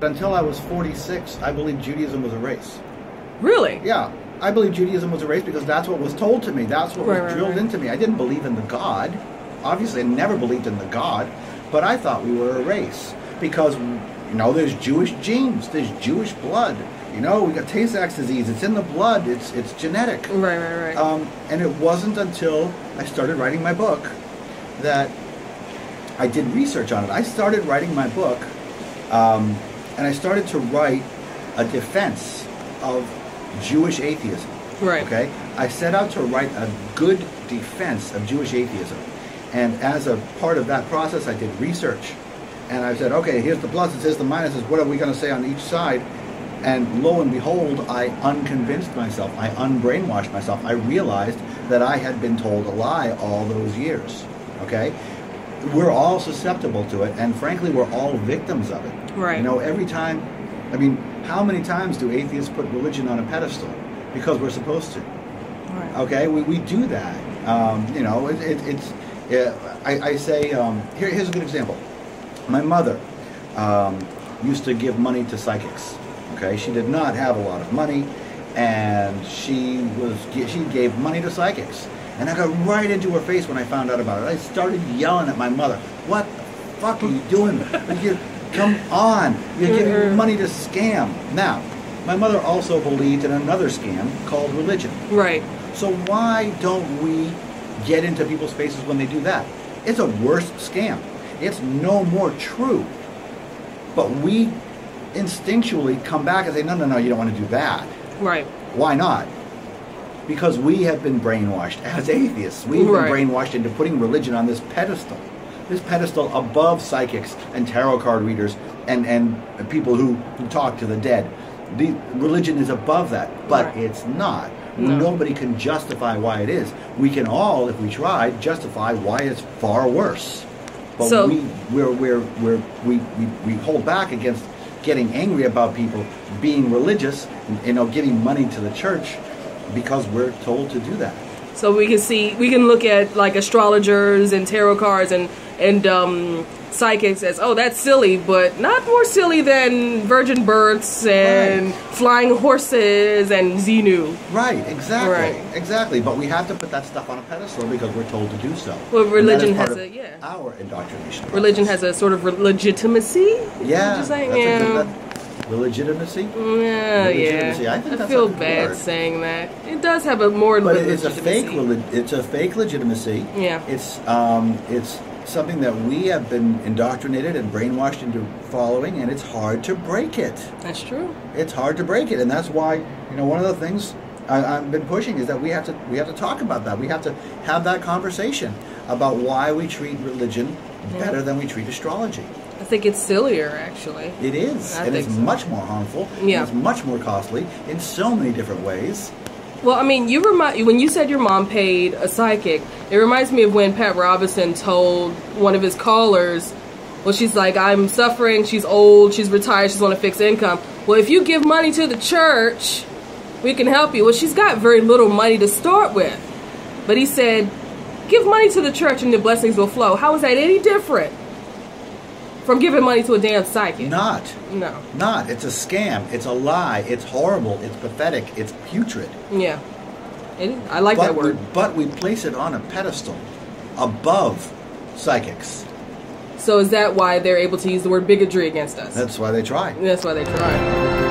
until I was 46, I believed Judaism was a race. Really? Yeah, I believe Judaism was a race because that's what was told to me. That's what Right, was right, drilled right. into me. I didn't believe in the God. Obviously, I never believed in the God, but I thought we were a race because you know there's Jewish genes, there's Jewish blood. You know, we got Tay-Sachs disease. It's in the blood. It's it's genetic. Right, right, right. Um, and it wasn't until I started writing my book that I did research on it. I started writing my book, um, and I started to write a defense of Jewish atheism. Right. Okay. I set out to write a good defense of Jewish atheism, and as a part of that process, I did research, and I said, okay, here's the pluses, here's the minuses. What are we going to say on each side? And lo and behold, I unconvinced myself. I unbrainwashed myself. I realized that I had been told a lie all those years. Okay? We're all susceptible to it, and frankly, we're all victims of it. Right. You know, every time, I mean, how many times do atheists put religion on a pedestal? Because we're supposed to. right. Okay, we, we do that. Um, you know, it, it, it's. Yeah, I, I say um, here, here's a good example. My mother um, used to give money to psychics. Okay, she did not have a lot of money, and she was she gave money to psychics. And I got right into her face when I found out about it. I started yelling at my mother. What the fuck are you doing? You, come on, you're giving money to scam. Now, my mother also believed in another scam called religion. Right. So why don't we get into people's faces when they do that? It's a worse scam. It's no more true. But we instinctually come back and say, no, no, no, you don't want to do that. Right. Why not? Because we have been brainwashed as atheists. We've Right. been brainwashed into putting religion on this pedestal. This pedestal above psychics and tarot card readers and, and people who, who talk to the dead. The religion is above that, but Right. it's not. No. Nobody can justify why it is. We can all, if we try, justify why it's far worse. But So- we we're, we're, we're, we, we, we hold back against getting angry about people being religious, you know, giving money to the church because we're told to do that. So we can see, we can look at like astrologers and tarot cards and and um, psychics as, oh, that's silly, but not more silly than virgin births and Right. flying horses and Xenu. Right, exactly, Right. exactly. But we have to put that stuff on a pedestal because we're told to do so. Well, religion has a- yeah. our indoctrination. Religion process. has a sort of re- legitimacy. yeah, Would you say? that's a yeah. Good, that, Religitimacy? Yeah, Legitimacy. yeah. I think that's feel bad word. saying that. It does have a more But it's a fake. legitimacy. It's a fake legitimacy. Yeah. It's um, it's something that we have been indoctrinated and brainwashed into following, and it's hard to break it. That's true. It's hard to break it, and that's why you know one of the things I, I've been pushing is that we have to we have to talk about that. We have to have that conversation about why we treat religion Yeah. better than we treat astrology. I think it's sillier, actually. It is, I and it's so. much more harmful. Yeah. it's much more costly in so many different ways. Well, I mean, you remind when you said your mom paid a psychic. It reminds me of when Pat Robertson told one of his callers, "Well, she's like, I'm suffering. She's old. She's retired. She's on a fixed income. Well, if you give money to the church, we can help you. Well, she's got very little money to start with, but he said, give money to the church and the blessings will flow. How is that any different from giving money to a damn psychic? Not. No. Not. It's a scam. It's a lie. It's horrible. It's pathetic. It's putrid. Yeah. It, I like but that word. We, but we place it on a pedestal above psychics. So is that why they're able to use the word bigotry against us? That's why they try. That's why they try.